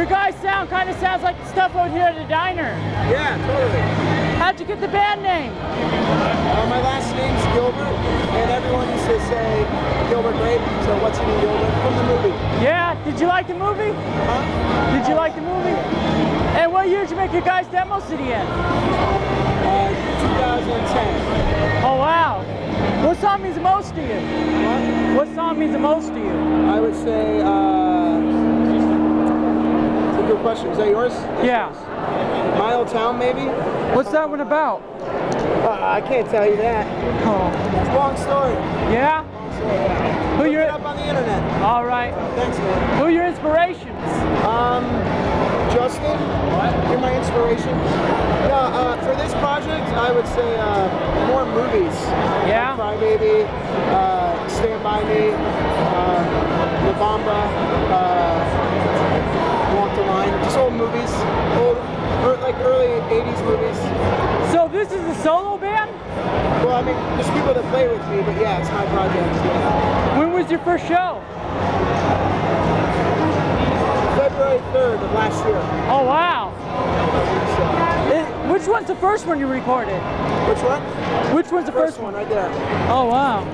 your guys' sound kind of sounds like the stuff out here at the diner. Yeah, totally. How'd you get the band name? Uh, my last name's Gilbert, and everyone used to say Gilbert Grape, so what's your name, Gilbert? From the movie. Yeah. Did you like the movie? Huh? Did you like the movie? And what year did you make your guys' demo CD in? Uh, 2010. Oh wow. What song means the most to you? What? What song means the most to you? I would say, uh, it's a good question. Is that yours? Yeah. My Old Town, maybe? What's that one about? Uh, I can't tell you that. Oh. It's a long story. Yeah? Who Look your it up on the internet. All right. Thanks, man. Who are your inspirations? Um, Justin, you're my inspiration. Yeah, uh, for this project, I would say uh, more movies. Yeah? Cry Baby, uh, Stand By Me, early 80s movies. So this is a solo band? Well, I mean, there's people that play with me, but yeah, it's my project. Yeah. When was your first show? February 3rd of last year. Oh wow. Which one's the first one you recorded? which one? Which one's the First first one right there. Oh wow.